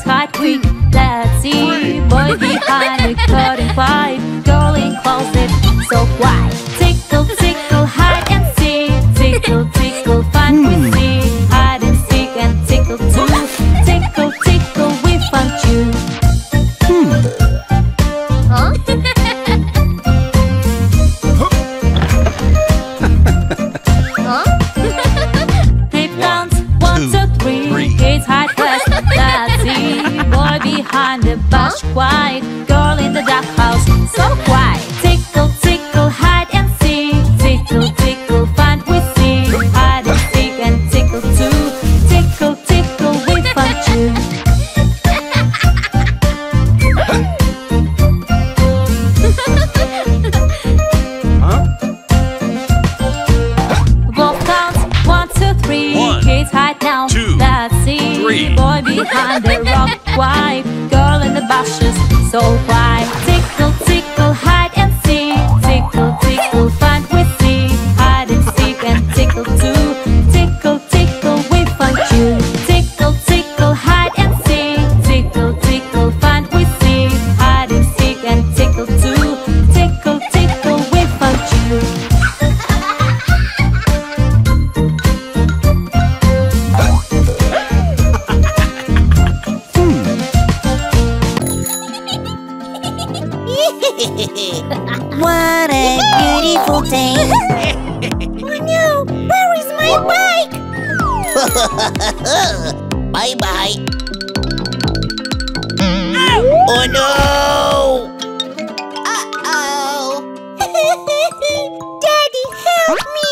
kids hide quick. Let's see, boy behind the curtain quiet, girl in closet, so quiet. Tickle, tickle, hide and seek. Tickle, tickle, find hmm. we quiet. Girl in the dark house, so so quiet. Oh no! Uh oh! Daddy, help me!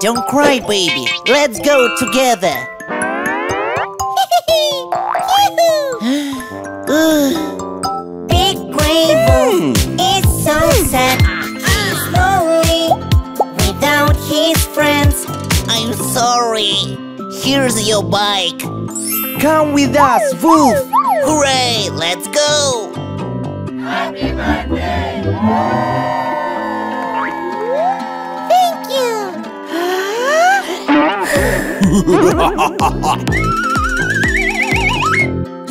Don't cry, baby. Let's go together. Big gray wolf is so sad. He's lonely without his friends. I'm sorry. Here's your bike. Come with us, Wolf! Hooray! Let's go! Thank you!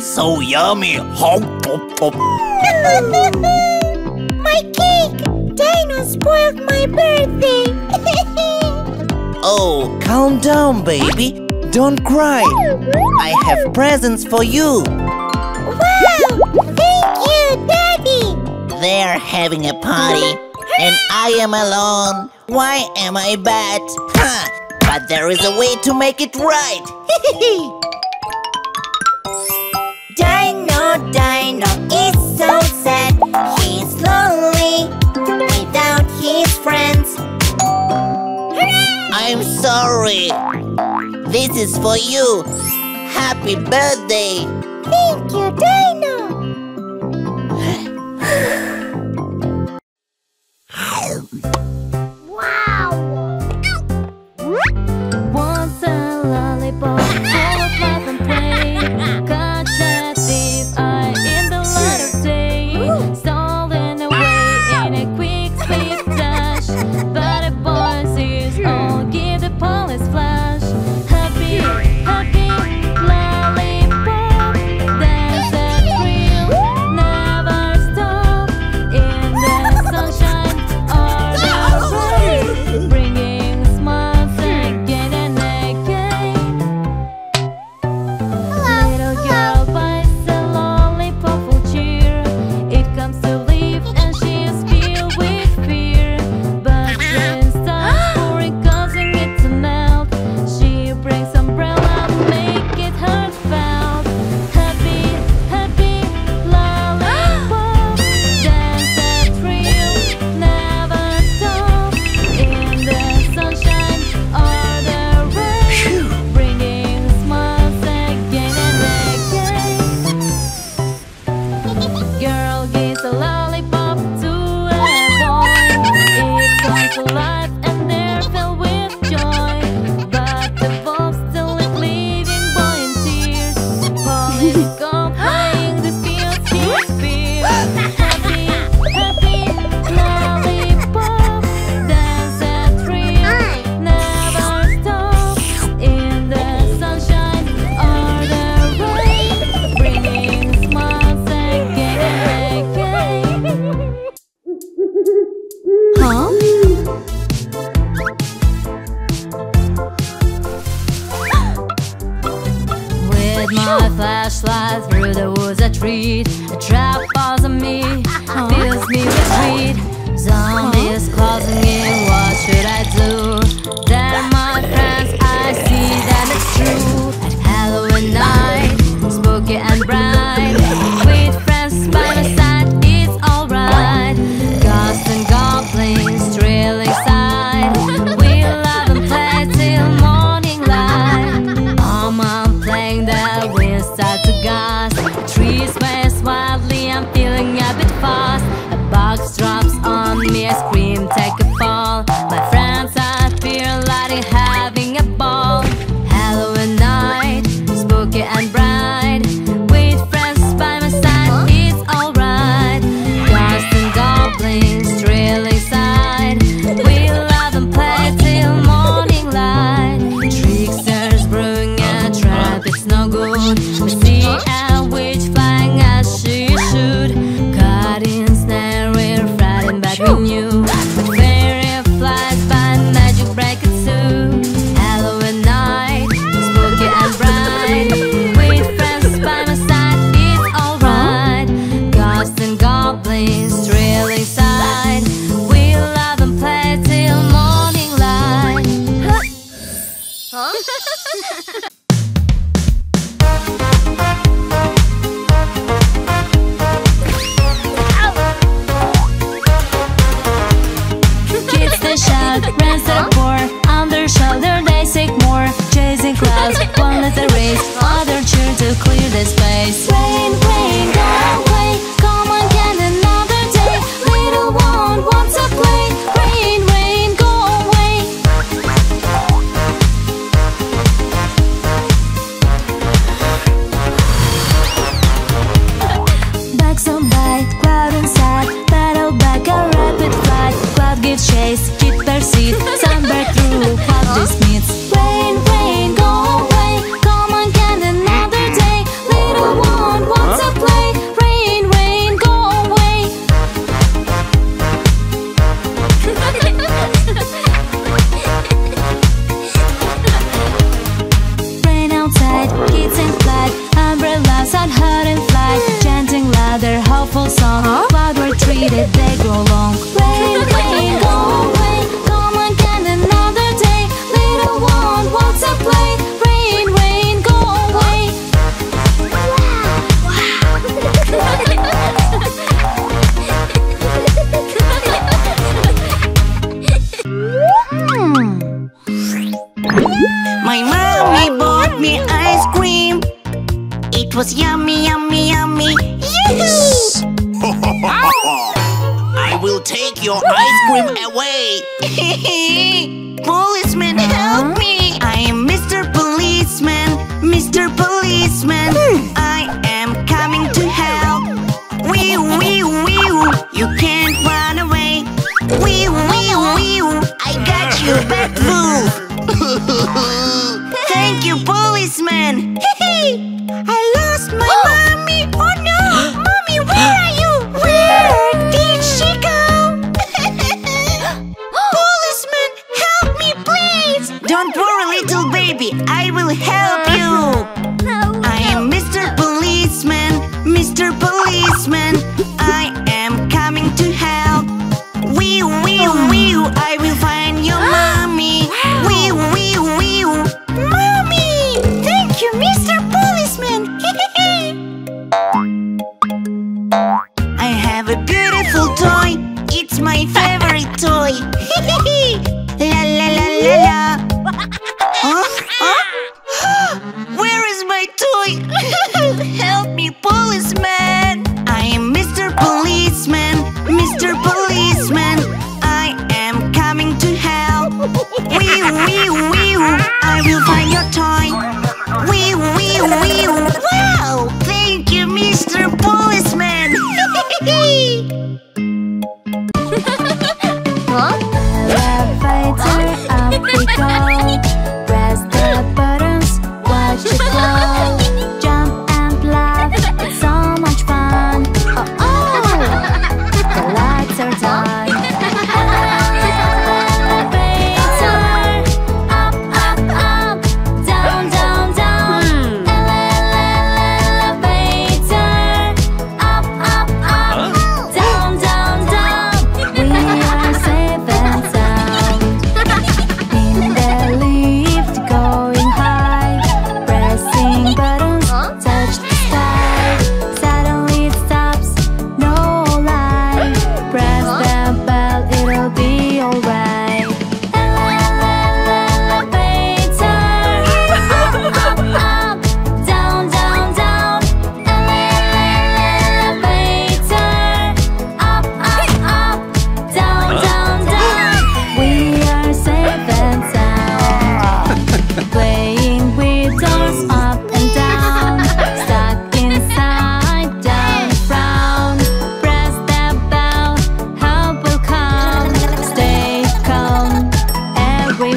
So yummy. My cake! Dino spoiled my birthday! Oh, calm down, baby. Don't cry. I have presents for you. They're having a party, and I am alone. Why am I bad? Huh. But there is a way to make it right. Dino, Dino is so sad. He's lonely without his friends. I'm sorry. This is for you. Happy birthday. Thank you, Dino. Thank you.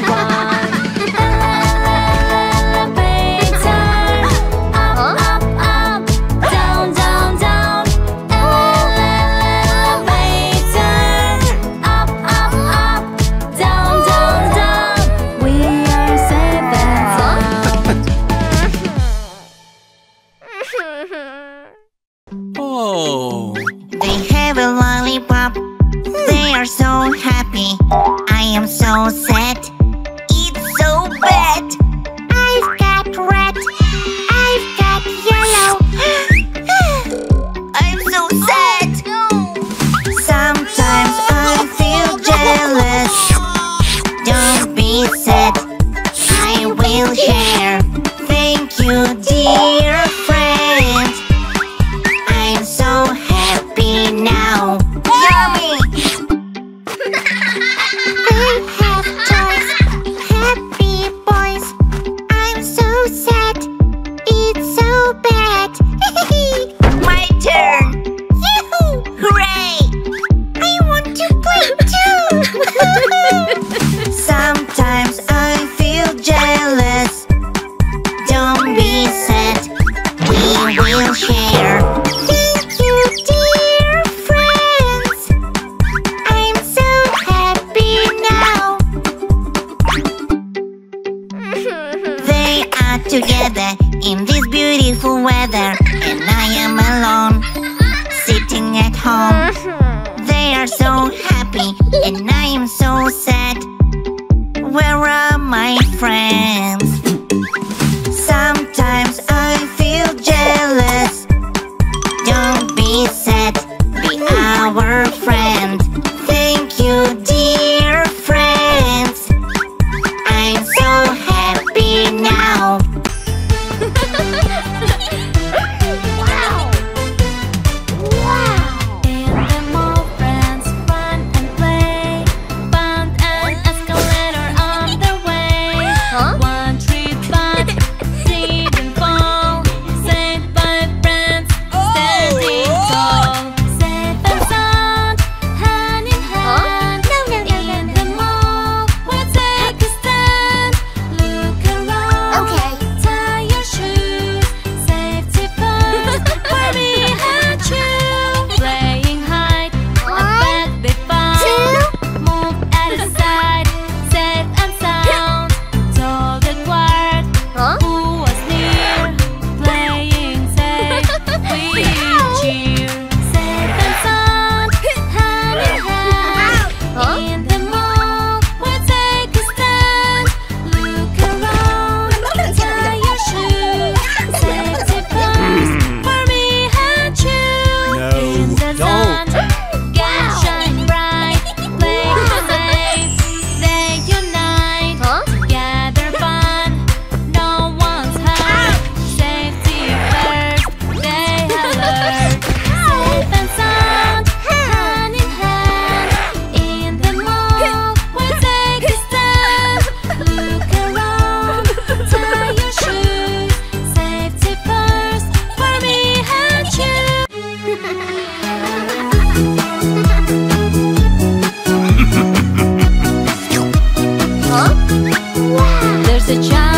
哇 our friend. There's a child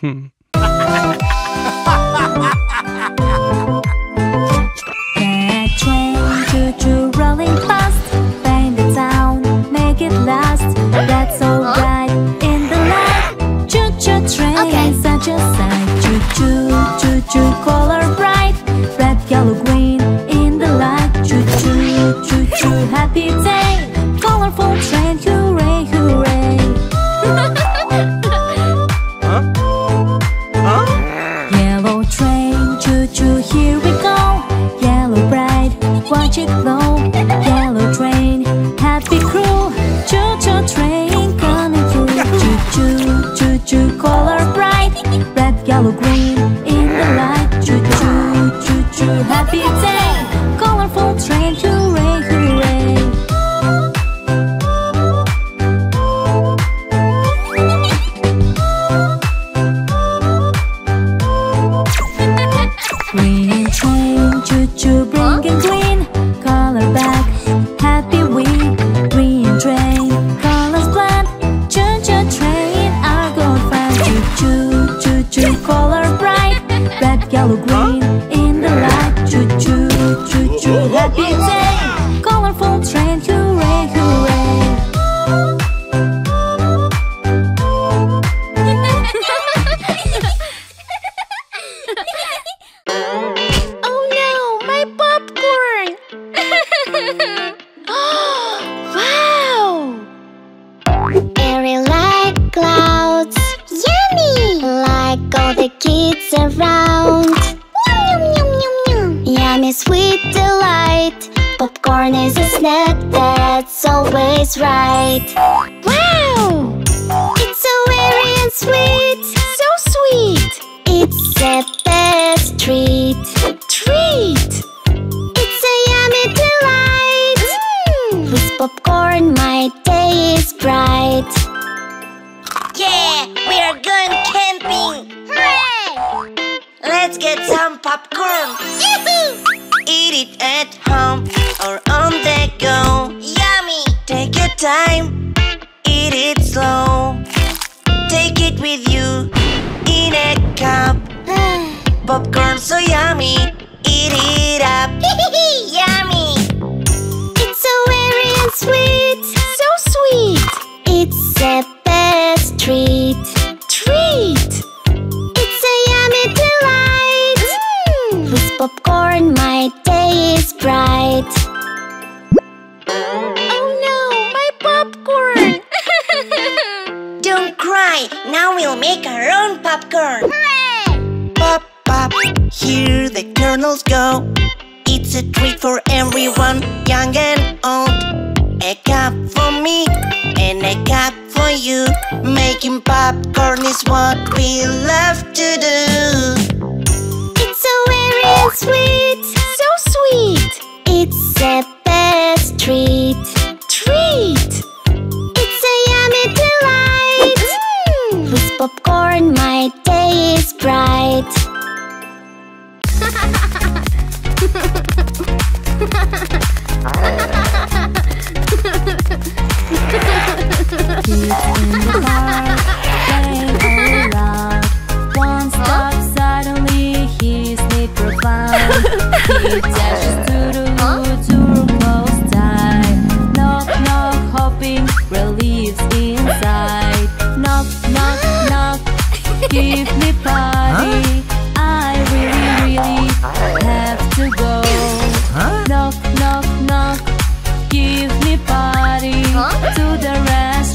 hmm. right. popcorn, my day is bright. Once huh? suddenly he's profound. He Give me party. Huh? I really, really have to go. Huh? Knock, knock, knock. Give me party to the rest.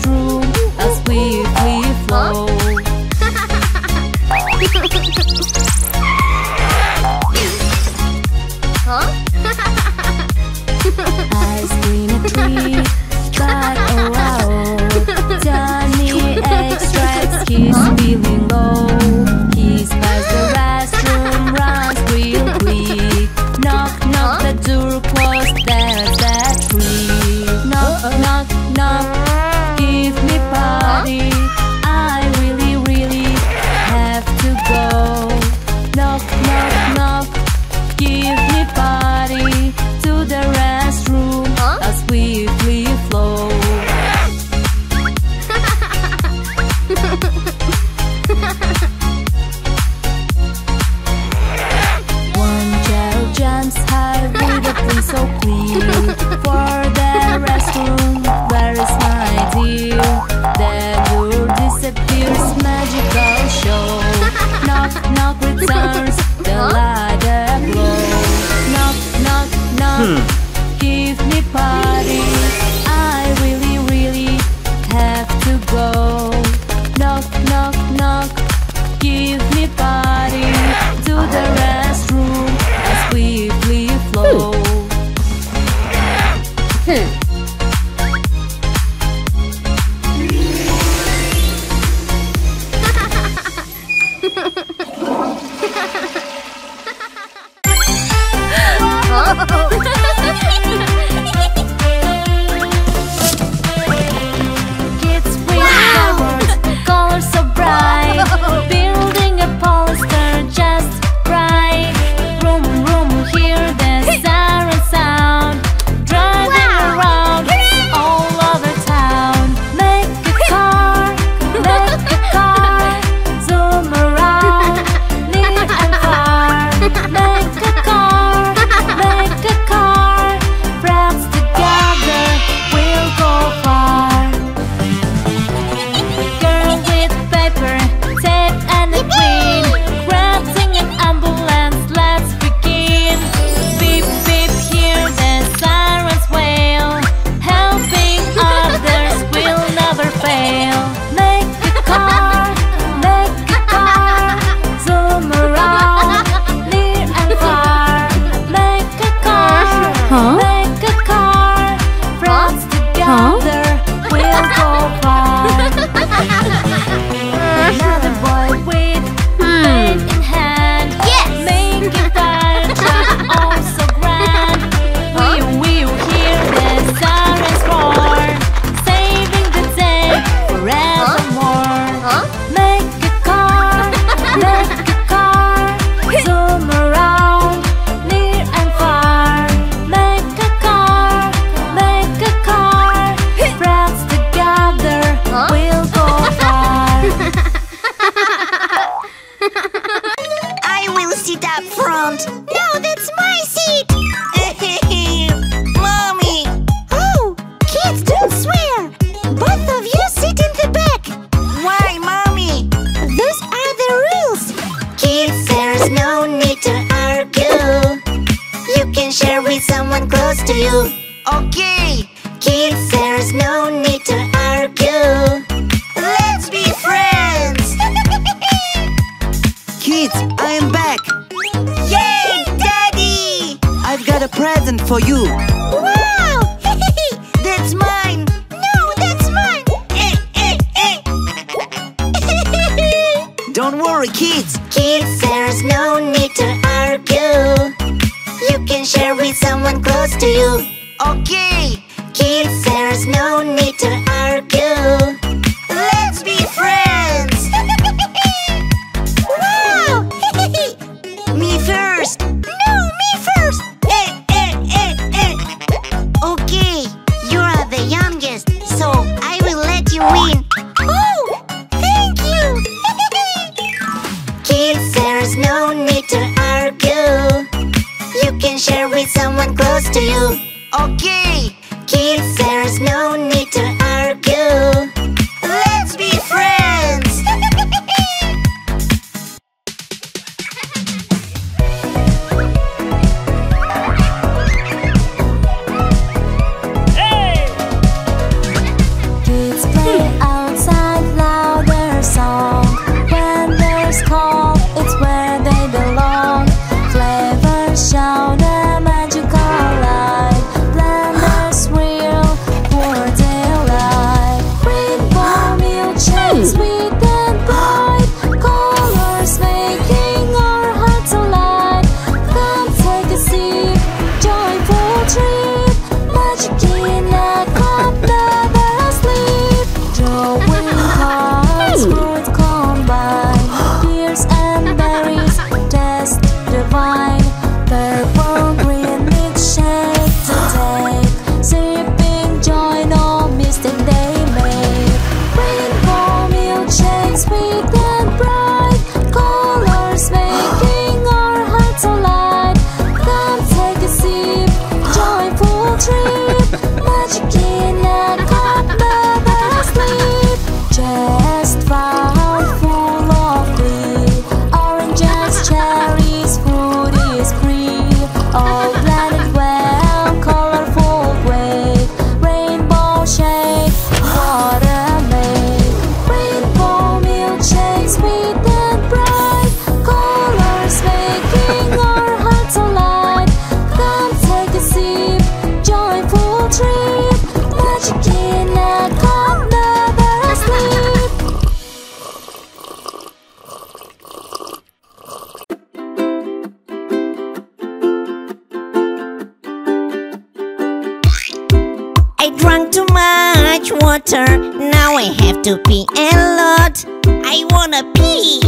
I drank too much water. Now I have to pee a lot. I wanna pee.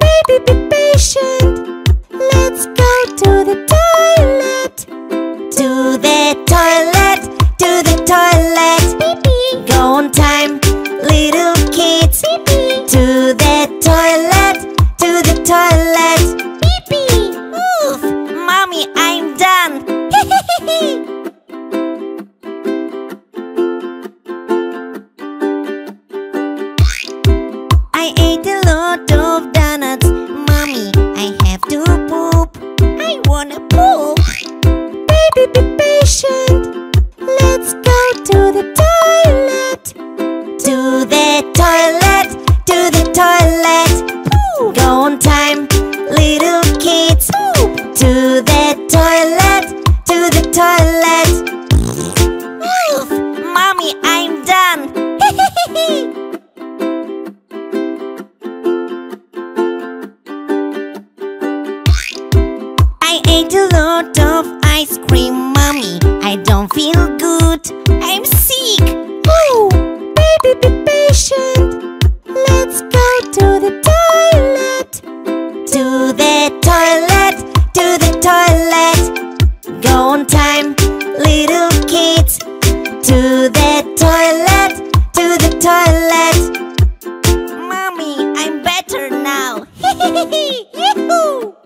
Baby, be patient. Let's go to the toilet. To the toilet, to the toilet. Go on wanna pull. Baby, be patient. Let's go to the toilet. To the toilet, to the toilet. Go on time, little kids. ate a lot of ice cream, mommy. I don't feel good. I'm sick. Oh, baby, be patient. Let's go to the toilet. To the toilet, to the toilet. Go on time, little kids. To the toilet, to the toilet. Mommy, I'm better now. Hee hee hee!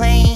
better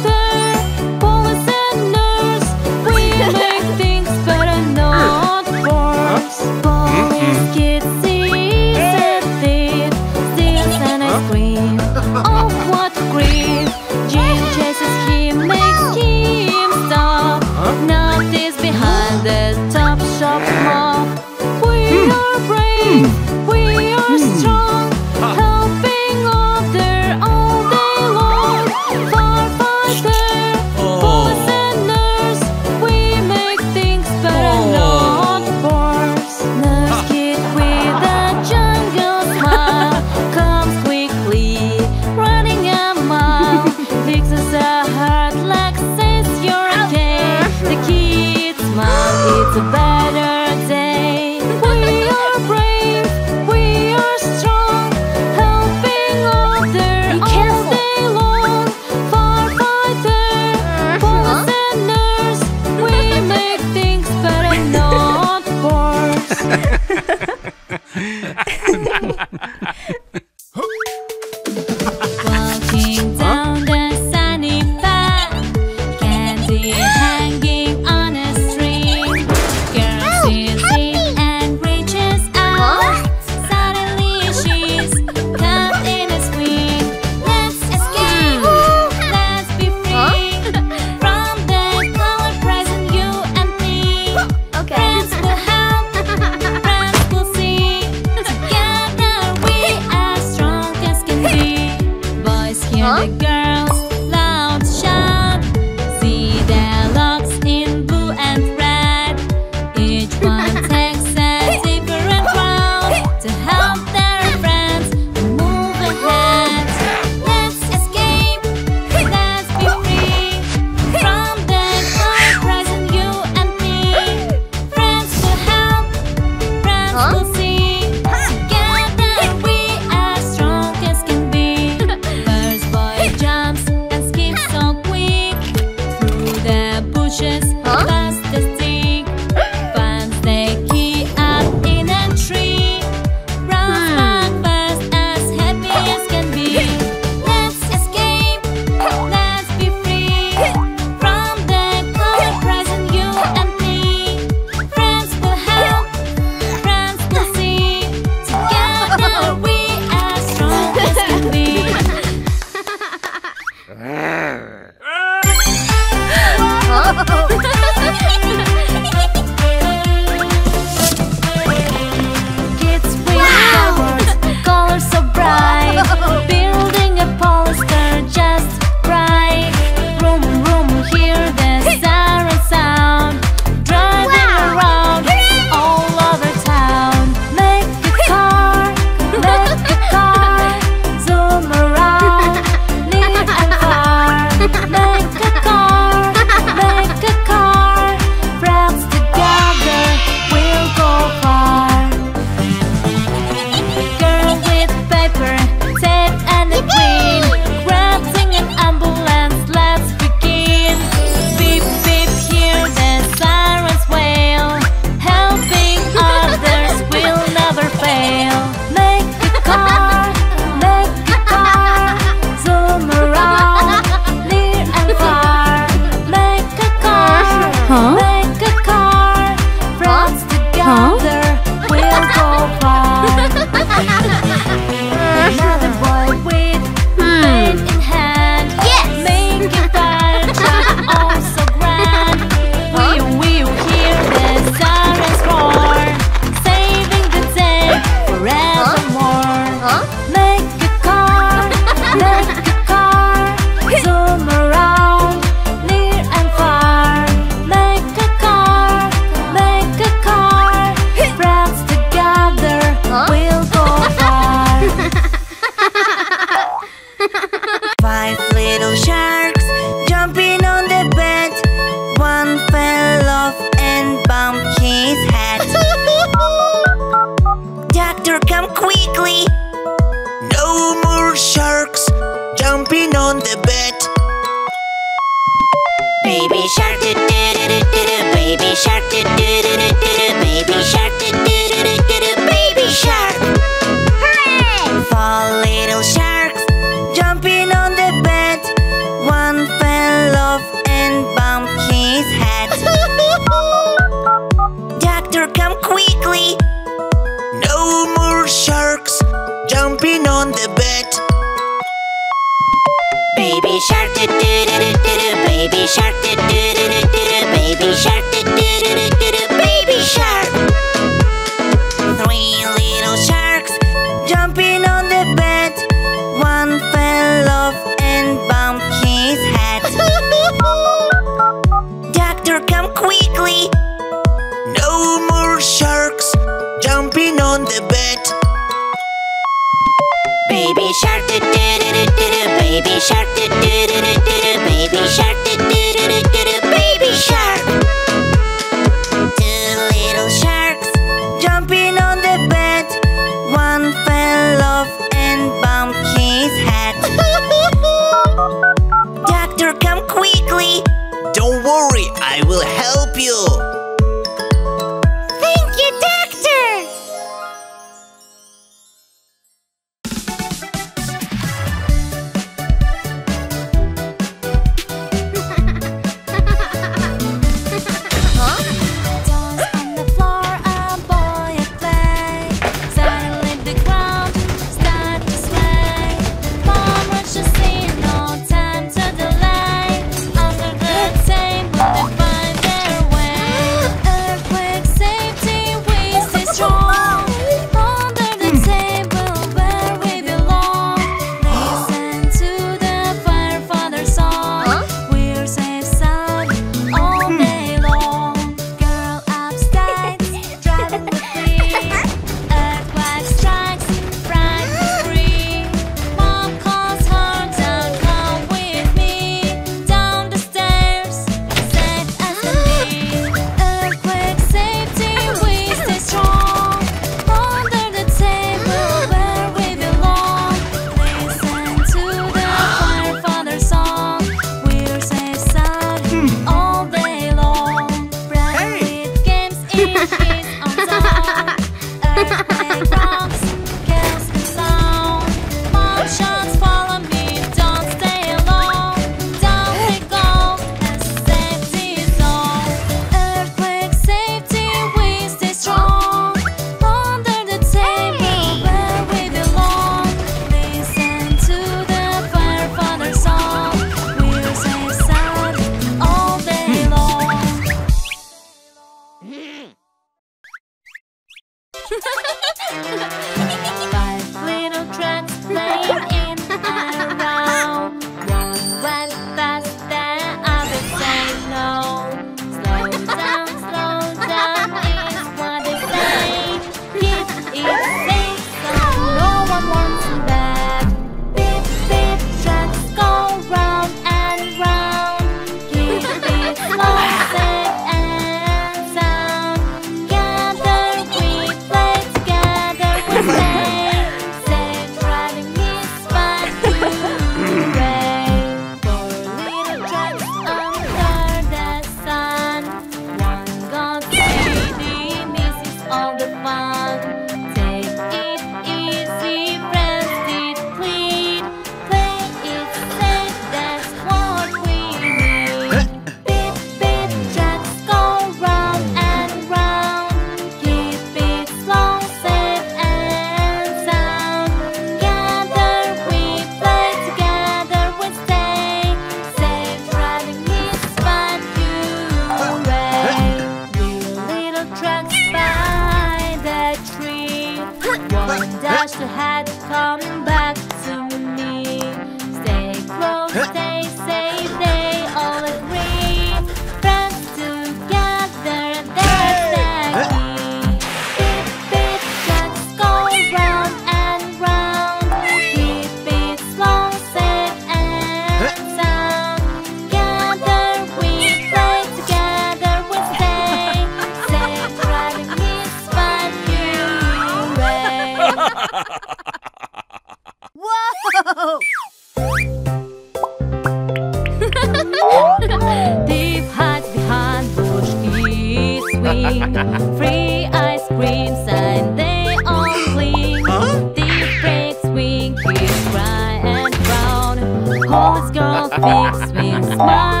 kids cry and